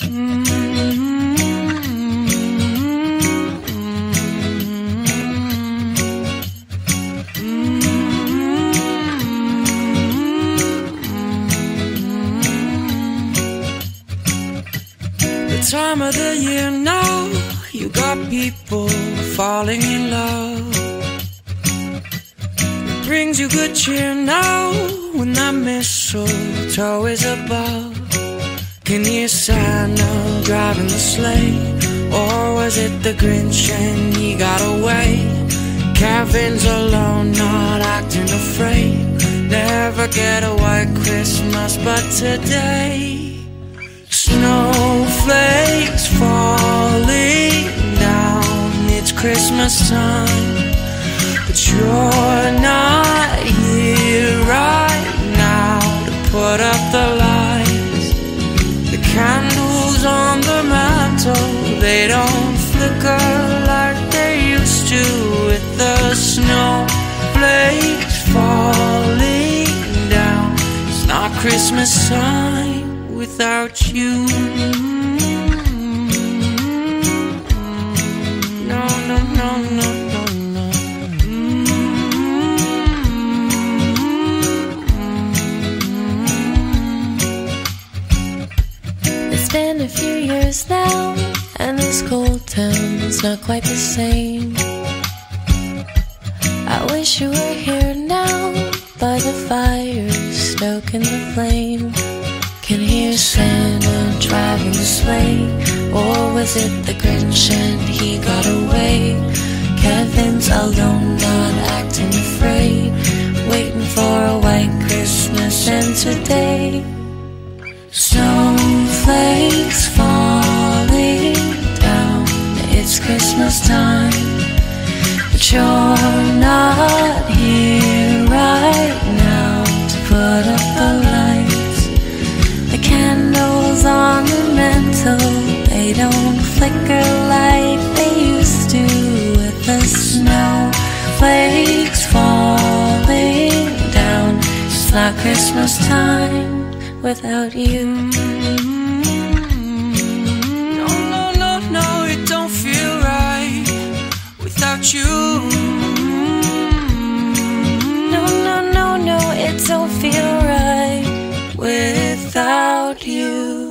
The time of the year now, you got people falling in love. It brings you good cheer now when that mistletoe is above. Can you sign Santa driving the sleigh? Or was it the Grinch and he got away? Kevin's alone, not acting afraid. Never get a white Christmas, but today. Snowflakes falling down, it's Christmas time. But you're not here right now to put up the lights. Candles on the mantle, they don't flicker like they used to with the snowflakes falling down. It's not Christmas time without you. No, no, no, no. A few years now, and this cold town's not quite the same. I wish you were here now, by the fire, stoking the flame. Can hear Santa driving the sleigh, or was it the Grinch and he got away? Kevin's alone, not acting afraid, waiting for a white Christmas, and today. Snowflakes falling down. It's Christmas time, but you're not here right now to put up the lights. The candles on the mantle, they don't flicker like they used to with the snowflakes falling down. It's not Christmas time without you. about you.